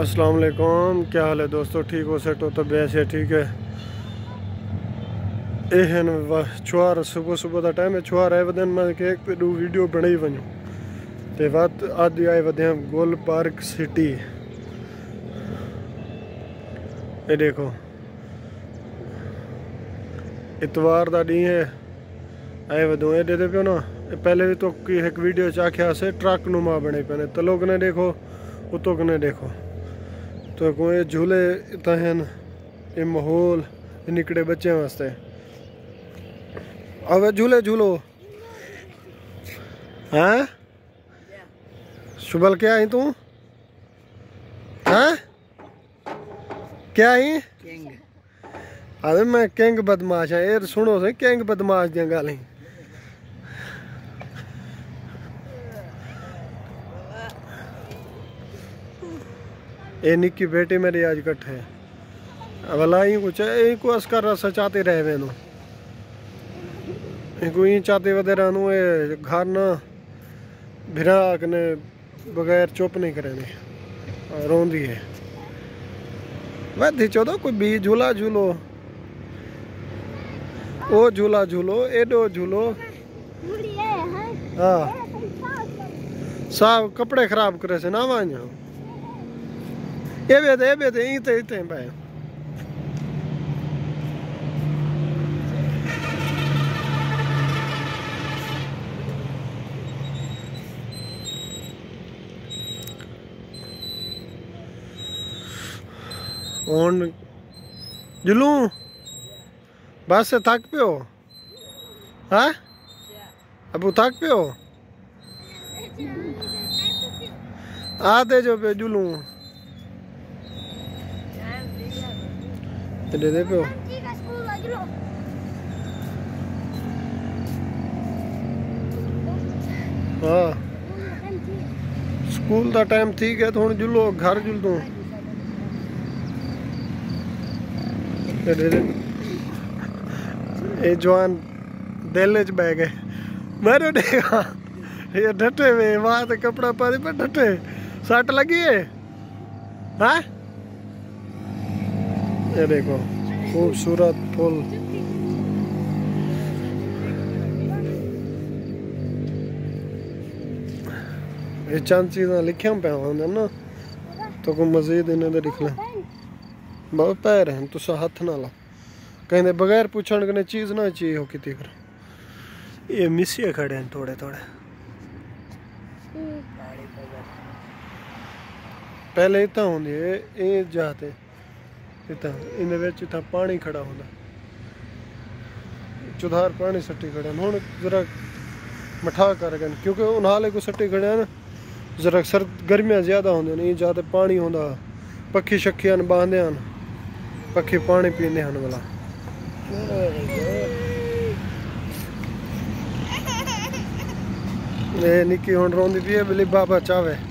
अस्सलाम वालेकुम। क्या हाल है दोस्तों? ठीक हो सेट हो तो बैस ठीक है? एहन छुआर सुबह सुबह का टाइम है। छुआर आए वधन, मैं केक पे डू वीडियो बनाई वञूं। ते वत अॼु आए वधिया गोल पार्क सिटी। ये देखो। इतवार का डी है। आए वधूं ये दे पियो ना। पहले भी तो एक वीडियो च आखिया ट्रक नुमा बने पे तलो कने देखो उतो कने देखो। तो को ये झूले इतना हैं ये माहौल निकड़े बच्चे वास्ते। अब झूले झूलो। हैं? शुभल क्या आई तू? हैं? क्या आई अरे मैं किंग बदमाश है ये सुनो से किंग बदमाश दियाँ गाली। ये निक्की बेटी मेरी आज कट्ठे। भला ही कुछ है को अस्कर रसा चाहते रहे वे इनको ही चाहते वगैरह नु ये घर ना भिरा कने बगैर चुप नहीं करे रोंदी है। वह चौदह कोई बी झूला झूलो। ओ झूला झूलो एडो झूलो। हाँ सब कपड़े खराब करे से ना वाइया EBD, EBD, Inter, Inter, Bahia. Onde? De lum? Vai ser taco, pior? Hã? É pro taco, pior? Ah, deixa eu ver, de lum. ले दे पे हाँ स्कूल का टाइम ठीक है तो हूँ जुलो घर जुल तू ये जवान दिल च बह गए मैं ये डटे वे वाह कपड़ा पा पर डटे सट लगी है हाँ ये देखो खूबसूरत फूल। ये चंद चीज़ा लिखिया पे होंगे ना तो को मजीद इन्हें दे लिख लें। बहुत पैर हैं तुसा हथ ना ला कहते बगैर पूछण कने चीज़ ना चाहिए हो कितनी कर ये मिसिए खड़े हैं थोड़े थोड़े। पहले इतना होंगे ये जाते इतना इन इतना पानी खड़ा होंगे चुधार पानी सट्टी खड़े हूँ जरा मठा कर गए क्योंकि उन्हाले को सट्टी खड़े ना जरा सर गर्मियाँ ज़्यादा होंगे नहीं ज़्यादा पानी होंगे पक्षी शक्खी बांधे हैं पक्षी पानी पीते हैं वाला निक्की हूँ रोंदी पी है बिली बाबा चावे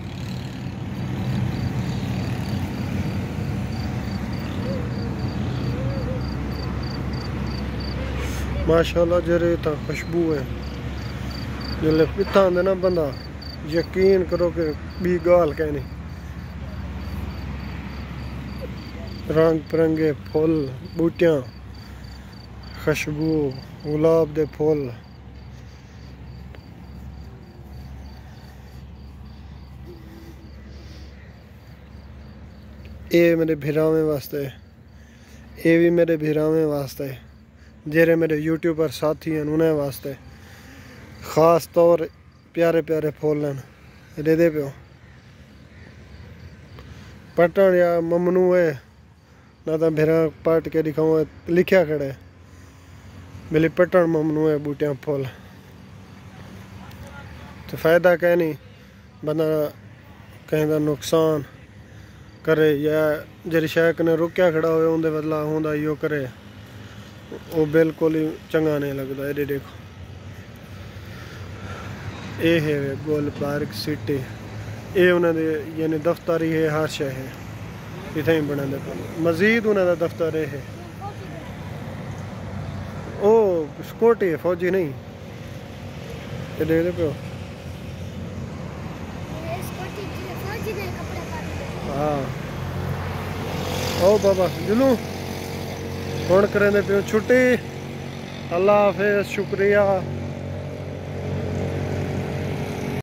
माशाल्लाह जरे तो खुशबू है। जिसले पिता आते ना बंदा, यकीन करो कि बी गाल कहनी रंग बिरंगे फुल, बूटियाँ, खुशबू, गुलाब के फुल। ये मेरे भिरावे वास्ते ये भी मेरे भिरावे वास्ते। जेरे मेरे यूट्यूबर साथी हैं उन्हें वास्ते ख़ास तौर प्यारे प्यारे फूल हैं दे दे पियो पटन या ममनू है ना तो फिर पट के दिखाऊँ लिखा खड़े मिली पटन ममनू है बूटियाँ फूल तो फ़ायदा कह नहीं, बंदा कहीं का नुकसान करे, या जी शायद ने रुकया खड़ा हो बदला होंदा यो करे। वो बिल्कुल ही चंगा नहीं लगता ये देखो ये है गोल पार्क सिटी ये उन्होंने यानी दफ्तर ही है हर शह है इतना ही बना मजीद उन्होंने दफ्तर ये है ओ सिक्योरिटी है फौजी नहीं ये देख रहे प्यो हाँ ओ बाबा जुलू हूँ करेंगे पे छुट्टी अल्लाह हाफिज शुक्रिया